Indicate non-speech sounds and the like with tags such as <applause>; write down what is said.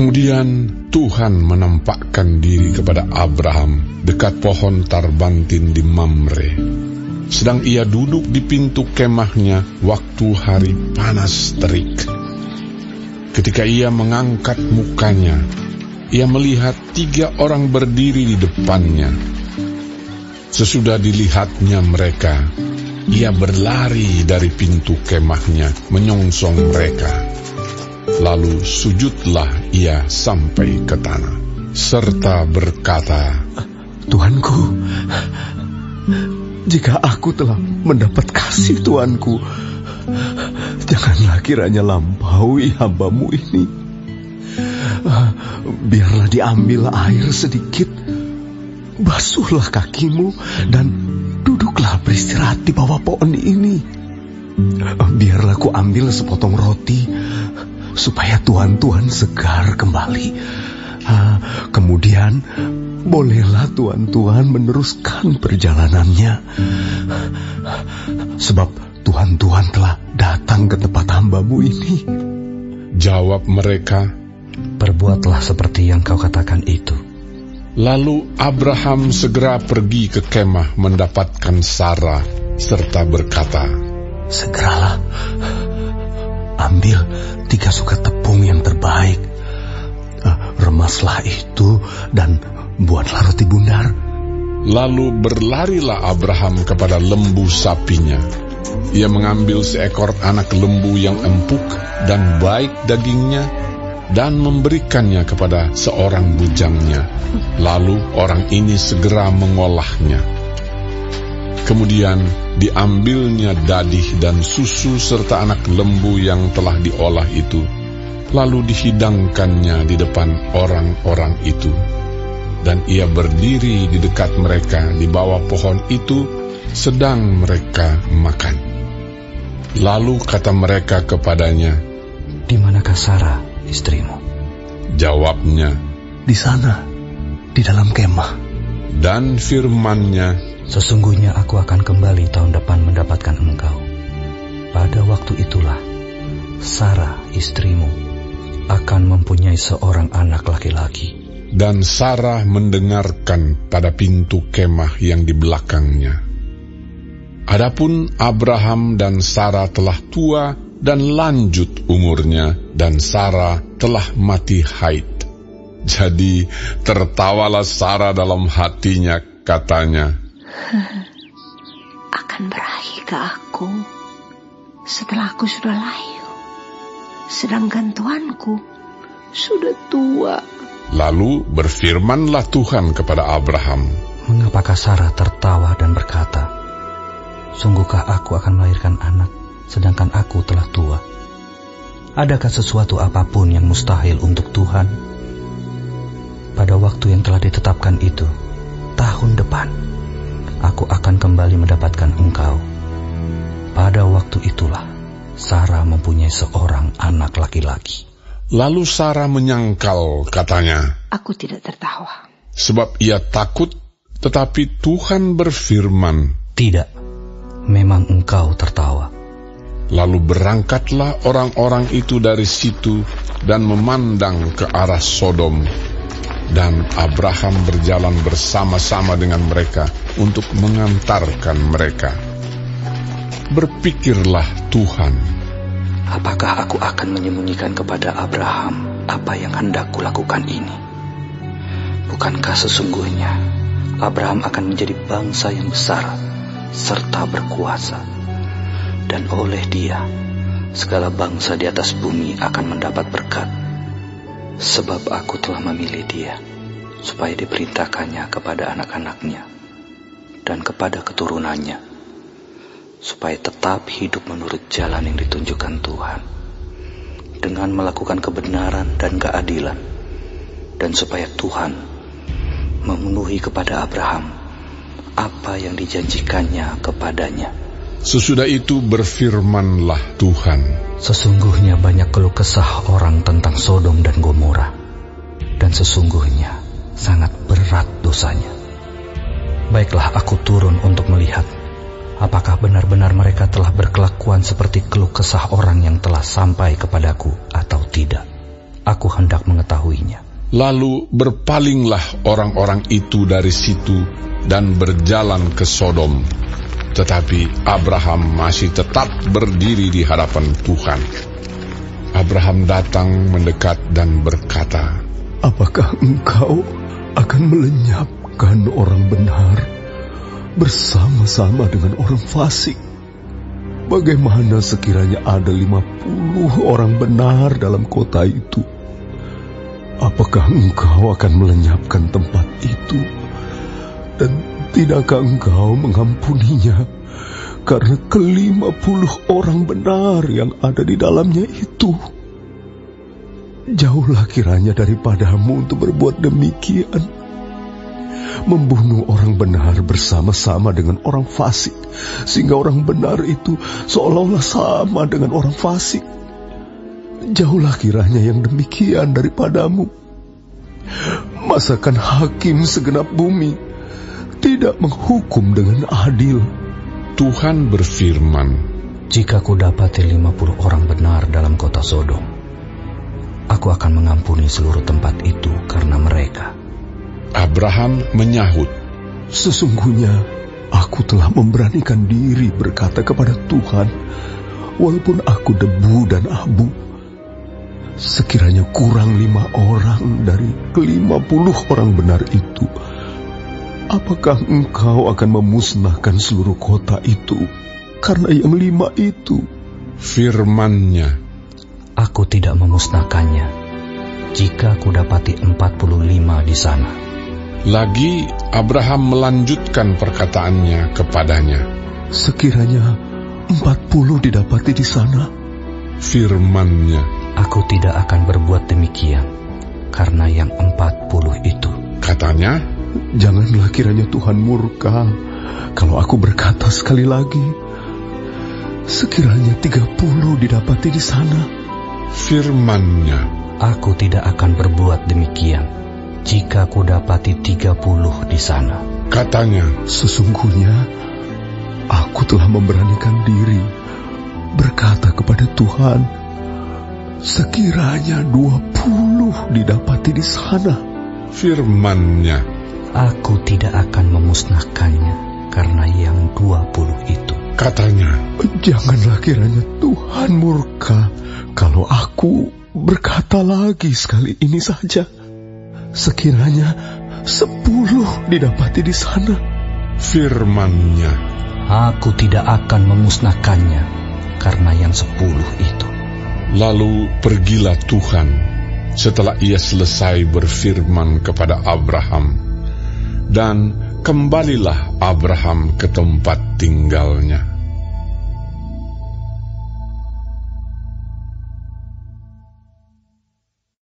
Kemudian Tuhan menampakkan diri kepada Abraham dekat pohon tarbantin di Mamre. Sedang ia duduk di pintu kemahnya waktu hari panas terik. Ketika ia mengangkat mukanya, ia melihat tiga orang berdiri di depannya. Sesudah dilihatnya mereka, ia berlari dari pintu kemahnya menyongsong mereka. Lalu sujudlah ia sampai ke tanah, serta berkata, Tuanku, jika aku telah mendapat kasih Tuanku, janganlah kiranya lampaui hambamu ini. Biarlah diambil air sedikit, basuhlah kakimu, dan duduklah beristirahat di bawah pohon ini. Biarlah ku ambil sepotong roti, supaya Tuhan-Tuhan segar kembali. Kemudian, bolehlah Tuhan-Tuhan meneruskan perjalanannya. Sebab Tuhan-Tuhan telah datang ke tempat hambamu ini. Jawab mereka, Perbuatlah seperti yang kau katakan itu. Lalu Abraham segera pergi ke kemah mendapatkan Sarah serta berkata, Segeralah, ambil tiga suka tepung yang terbaik, remaslah itu dan buatlah roti bundar. Lalu berlarilah Abraham kepada lembu sapinya. Ia mengambil seekor anak lembu yang empuk dan baik dagingnya dan memberikannya kepada seorang bujangnya. Lalu orang ini segera mengolahnya. Kemudian diambilnya dadih dan susu serta anak lembu yang telah diolah itu, lalu dihidangkannya di depan orang-orang itu. Dan ia berdiri di dekat mereka di bawah pohon itu, sedang mereka makan. Lalu kata mereka kepadanya, Di manakah Sarah, istrimu? Jawabnya, Di sana, di dalam kemah. Dan firmannya, Sesungguhnya aku akan kembali tahun depan mendapatkan engkau. Pada waktu itulah, Sarah istrimu akan mempunyai seorang anak laki-laki. Dan Sarah mendengarkan pada pintu kemah yang di belakangnya. Adapun Abraham dan Sarah telah tua dan lanjut umurnya, dan Sarah telah mati haid. Jadi tertawalah Sarah dalam hatinya, katanya, <laughs> Akan berakhir ke aku setelah aku sudah layu, sedangkan tuanku sudah tua. Lalu berfirmanlah Tuhan kepada Abraham, Mengapakah Sarah tertawa dan berkata, Sungguhkah aku akan melahirkan anak, sedangkan aku telah tua? Adakah sesuatu apa pun yang mustahil untuk Tuhan? Pada waktu yang telah ditetapkan itu, tahun depan, aku akan kembali mendapatkan engkau. Pada waktu itulah, Sarah mempunyai seorang anak laki-laki. Lalu Sarah menyangkal, katanya, Aku tidak tertawa. sebab ia takut, tetapi Tuhan berfirman, Tidak, memang engkau tertawa. Lalu berangkatlah orang-orang itu dari situ dan memandang ke arah Sodom. Dan Abraham berjalan bersama-sama dengan mereka untuk mengantarkan mereka. Berpikirlah Tuhan, Apakah aku akan menyembunyikan kepada Abraham apa yang hendak kulakukan ini? Bukankah sesungguhnya Abraham akan menjadi bangsa yang besar serta berkuasa, dan oleh dia segala bangsa di atas bumi akan mendapat berkat, sebab aku telah memilih dia supaya diperintahkannya kepada anak-anaknya dan kepada keturunannya supaya tetap hidup menurut jalan yang ditunjukkan Tuhan dengan melakukan kebenaran dan keadilan dan supaya Tuhan memenuhi kepada Abraham apa yang dijanjikannya kepadanya. Sesudah itu berfirmanlah Tuhan, Sesungguhnya banyak keluh kesah orang tentang Sodom dan Gomora dan sesungguhnya sangat berat dosanya. Baiklah aku turun untuk melihat apakah benar-benar mereka telah berkelakuan seperti keluh kesah orang yang telah sampai kepadaku atau tidak. Aku hendak mengetahuinya. Lalu berpalinglah orang-orang itu dari situ dan berjalan ke Sodom. Tetapi Abraham masih tetap berdiri di hadapan Tuhan. Abraham datang mendekat dan berkata, Apakah engkau akan melenyapkan orang benar bersama-sama dengan orang fasik? Bagaimana sekiranya ada lima puluh orang benar dalam kota itu? Apakah engkau akan melenyapkan tempat itu? Dan tidakkah engkau mengampuninya? Karena kelima puluh orang benar yang ada di dalamnya itu. Jauhlah kiranya daripadamu untuk berbuat demikian. Membunuh orang benar bersama-sama dengan orang fasik. Sehingga orang benar itu seolah-olah sama dengan orang fasik Jauhlah kiranya yang demikian daripadamu. Masakan hakim segenap bumi tidak menghukum dengan adil? Tuhan berfirman, Jika ku dapati lima puluh orang benar dalam kota Sodom, aku akan mengampuni seluruh tempat itu karena mereka. Abraham menyahut, Sesungguhnya aku telah memberanikan diri berkata kepada Tuhan, walaupun aku debu dan abu, sekiranya kurang lima orang dari kelima puluh orang benar itu, apakah engkau akan memusnahkan seluruh kota itu karena yang lima itu? firmannya, Aku tidak memusnahkannya jika ku dapati empat puluh lima di sana. Lagi Abraham melanjutkan perkataannya kepadanya. Sekiranya empat puluh didapati di sana, Firmannya, Aku tidak akan berbuat demikian karena yang empat puluh itu. katanya, janganlah kiranya Tuhan murka kalau aku berkata sekali lagi. Sekiranya tiga puluh didapati di sana, firmannya, Aku tidak akan berbuat demikian jika ku dapati tiga puluh di sana. katanya, Sesungguhnya aku telah memberanikan diri berkata kepada Tuhan, sekiranya dua puluh didapati di sana, firmannya, Aku tidak akan memusnahkannya karena yang dua puluh itu. katanya, janganlah kiranya Tuhan murka kalau aku berkata lagi sekali ini saja. Sekiranya sepuluh didapati di sana, firmannya, Aku tidak akan memusnahkannya karena yang sepuluh itu. Lalu pergilah Tuhan setelah ia selesai berfirman kepada Abraham, dan kembalilah Abraham ke tempat tinggalnya.